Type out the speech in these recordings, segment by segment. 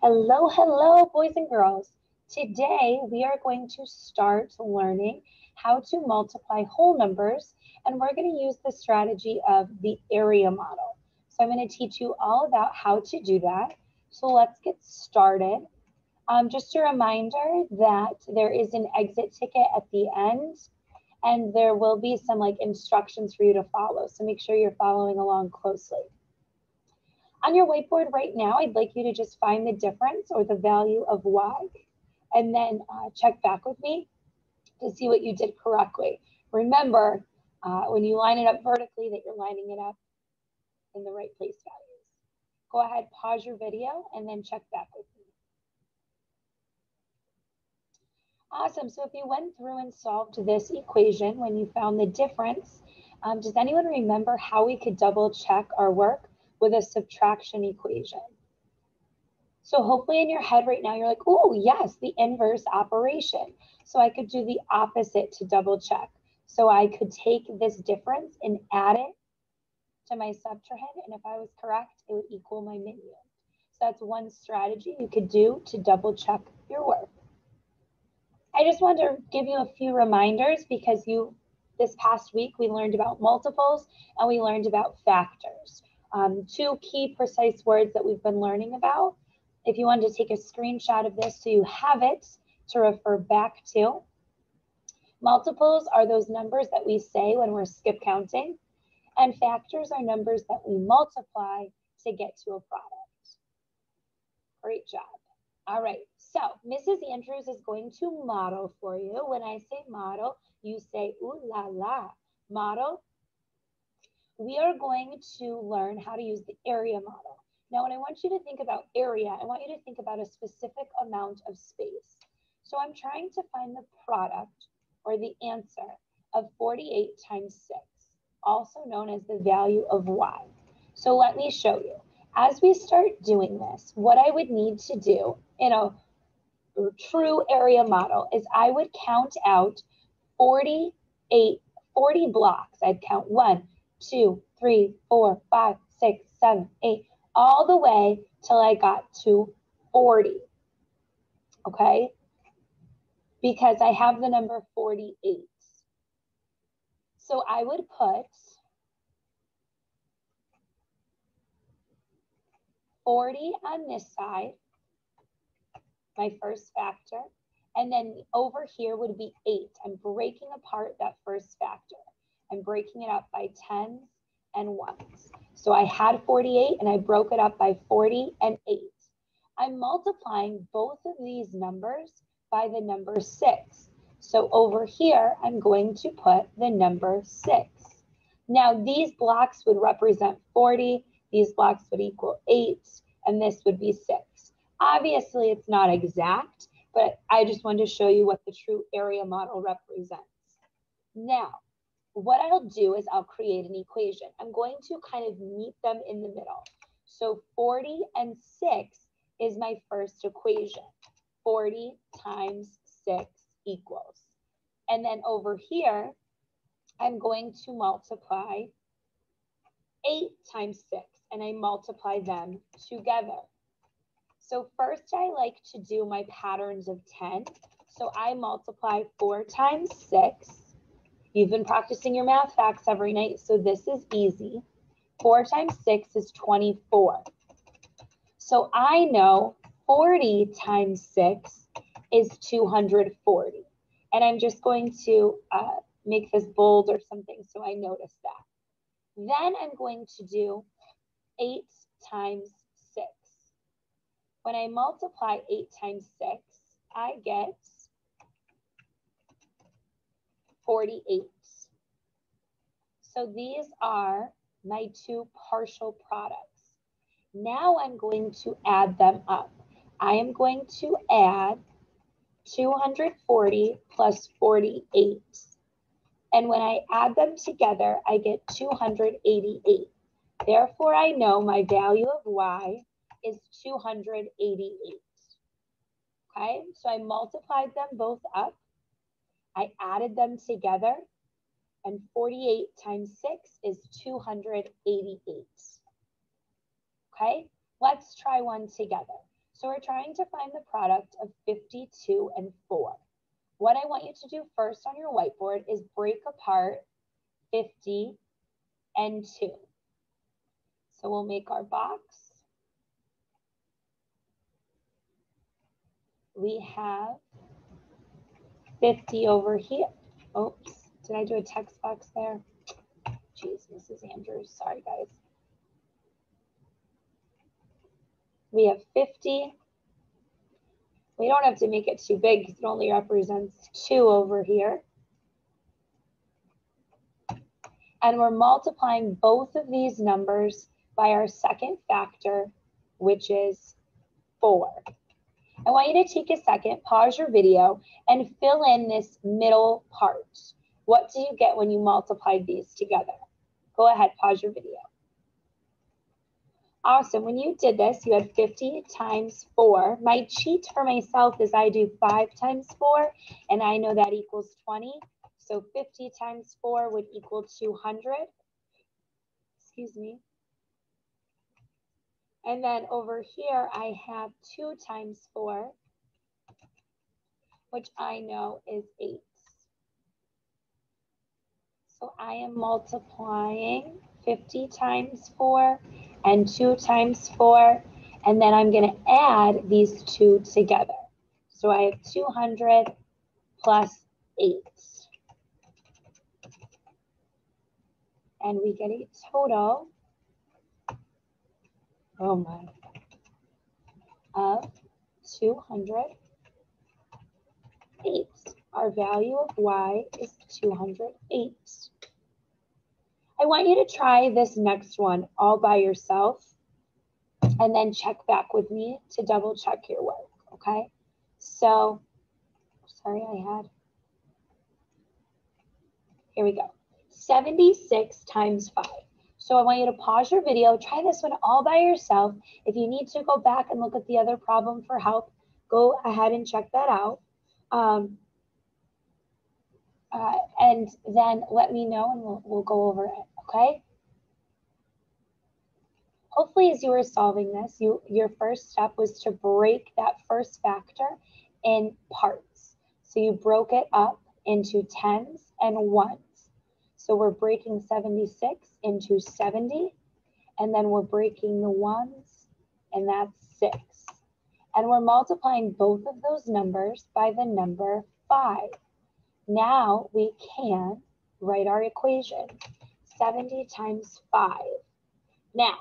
Hello, hello, boys and girls. Today we are going to start learning how to multiply whole numbers and we're going to use the strategy of the area model. So I'm going to teach you all about how to do that. So let's get started. Um, just a reminder that there is an exit ticket at the end and there will be some like instructions for you to follow. So make sure you're following along closely. On your whiteboard right now, I'd like you to just find the difference or the value of y and then uh, check back with me to see what you did correctly. Remember, uh, when you line it up vertically, that you're lining it up in the right place values. Go ahead, pause your video, and then check back with me. Awesome. So if you went through and solved this equation when you found the difference, um, does anyone remember how we could double check our work with a subtraction equation? So hopefully in your head right now, you're like, oh, yes, the inverse operation. So I could do the opposite to double check. So I could take this difference and add it to my subtrahend. And if I was correct, it would equal my minuend. So that's one strategy you could do to double check your work. I just wanted to give you a few reminders because you this past week we learned about multiples and we learned about factors. Um, two key precise words that we've been learning about. If you wanted to take a screenshot of this so you have it to refer back to. Multiples are those numbers that we say when we're skip counting, and factors are numbers that we multiply to get to a product. Great job. All right, so Mrs. Andrews is going to model for you. When I say model, you say ooh la la. Model. We are going to learn how to use the area model. Now, when I want you to think about area, I want you to think about a specific amount of space. So I'm trying to find the product or the answer of 48 times 6, also known as the value of y. So let me show you. As we start doing this, what I would need to do in a true area model is I would count out 48, 40 blocks. I'd count one, two, three, four, five, six, seven, eight, all the way till I got to 40. Okay? Because I have the number 48. So I would put 40 on this side my first factor. And then over here would be eight. I'm breaking apart that first factor. I'm breaking it up by tens and ones. So I had 48 and I broke it up by 40 and eight. I'm multiplying both of these numbers by the number six. So over here, I'm going to put the number six. Now these blocks would represent 40, these blocks would equal eight, and this would be six. Obviously, it's not exact, but I just wanted to show you what the true area model represents. Now, what I'll do is I'll create an equation. I'm going to kind of meet them in the middle. So 40 and 6 is my first equation. 40 times 6 equals. And then over here, I'm going to multiply 8 times 6, and I multiply them together. So first I like to do my patterns of 10. So I multiply four times six. You've been practicing your math facts every night, so this is easy. Four times six is 24. So I know 40 times six is 240. And I'm just going to uh, make this bold or something so I notice that. Then I'm going to do eight times 6. when I multiply 8 times 6, I get 48. So these are my two partial products. Now I'm going to add them up. I am going to add 240 plus 48. And when I add them together, I get 288. Therefore, I know my value of y is 288. Okay, so I multiplied them both up. I added them together and 48 times 6 is 288. Okay, let's try one together. So we're trying to find the product of 52 and 4. What I want you to do first on your whiteboard is break apart 50 and 2. So we'll make our box. We have 50 over here. Oops, did I do a text box there? Jeez, Mrs. Andrews, sorry guys. We have 50. We don't have to make it too big because it only represents two over here. And we're multiplying both of these numbers by our second factor, which is four. I want you to take a second, pause your video, and fill in this middle part. What do you get when you multiply these together? Go ahead, pause your video. Awesome. When you did this, you had 50 times 4. My cheat for myself is I do 5 times 4, and I know that equals 20. So 50 times 4 would equal 200. Excuse me. And then over here, I have 2 times 4, which I know is 8. So I am multiplying 50 times 4 and 2 times 4. And then I'm going to add these two together. So I have 200 plus 8. And we get a total, oh my, of 208. Our value of y is 208. I want you to try this next one all by yourself and then check back with me to double check your work, okay? So, sorry I had, here we go. 76 times 5. So I want you to pause your video, try this one all by yourself. If you need to go back and look at the other problem for help, go ahead and check that out. Um, uh, and then let me know and we'll, we'll go over it, okay? Hopefully as you were solving this, you, your first step was to break that first factor in parts. So you broke it up into tens and ones. So we're breaking 76 into 70, and then we're breaking the ones, and that's six. And we're multiplying both of those numbers by the number five. Now we can write our equation. 70 times 5. Now,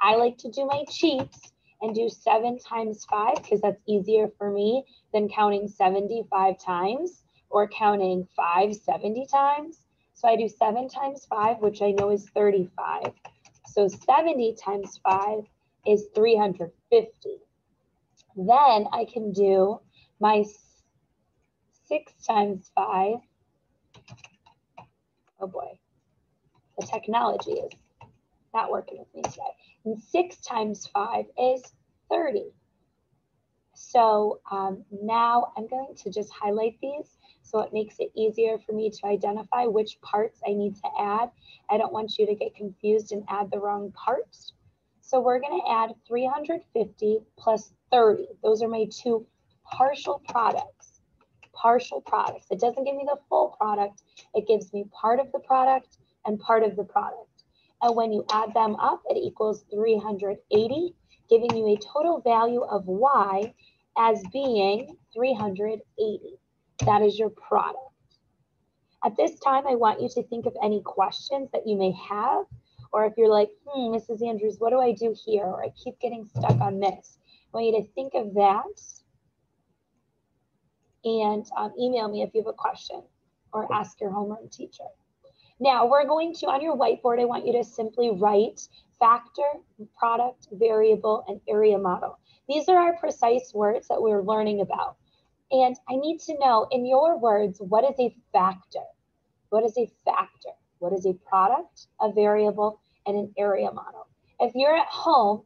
I like to do my cheats and do 7 times 5 because that's easier for me than counting 75 times or counting 5 70 times. So I do 7 times 5, which I know is 35. So 70 times 5 is 350. Then I can do my 6 times 5. Oh boy, the technology is not working with me today. And 6 times 5 is 30. So um, now I'm going to just highlight these so it makes it easier for me to identify which parts I need to add. I don't want you to get confused and add the wrong parts. So we're going to add 350 plus 30. Those are my two partial products partial products. It doesn't give me the full product. It gives me part of the product and part of the product. And when you add them up, it equals 380, giving you a total value of y as being 380. That is your product. At this time, I want you to think of any questions that you may have, or if you're like, hmm, Mrs. Andrews, what do I do here? Or I keep getting stuck on this. I want you to think of that and um, email me if you have a question or ask your homeroom teacher. Now we're going to, on your whiteboard, I want you to simply write factor, product, variable, and area model. These are our precise words that we're learning about. And I need to know in your words, what is a factor? What is a factor? What is a product, a variable, and an area model? If you're at home,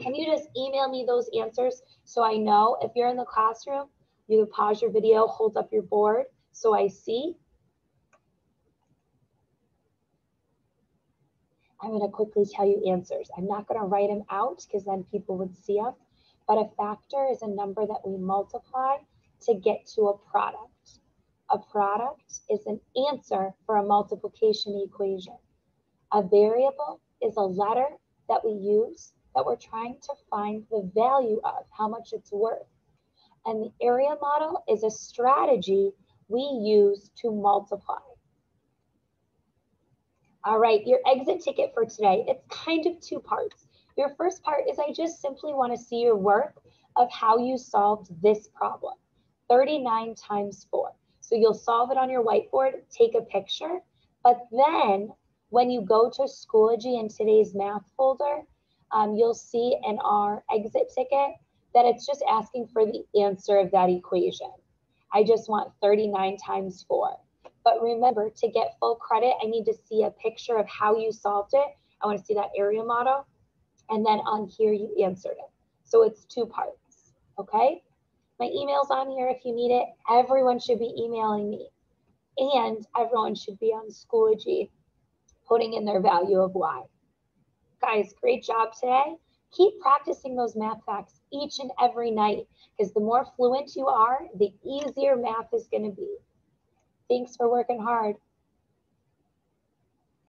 can you just email me those answers so I know if you're in the classroom, you can pause your video, hold up your board so I see. I'm going to quickly tell you answers. I'm not going to write them out because then people would see them, but but a factor is a number that we multiply to get to a product. A product is an answer for a multiplication equation. A variable is a letter that we use that we're trying to find the value of, how much it's worth. And the area model is a strategy we use to multiply. All right, your exit ticket for today, it's kind of two parts. Your first part is I just simply want to see your work of how you solved this problem, 39 times 4. So you'll solve it on your whiteboard, take a picture, but then when you go to Schoology in today's math folder, um, you'll see in our exit ticket that it's just asking for the answer of that equation. I just want 39 times 4. But remember, to get full credit, I need to see a picture of how you solved it. I want to see that area model. And then on here, you answered it. So it's two parts, okay? My email's on here if you need it. Everyone should be emailing me. And everyone should be on Schoology putting in their value of y. Guys, great job today. Keep practicing those math facts each and every night because the more fluent you are, the easier math is going to be. Thanks for working hard.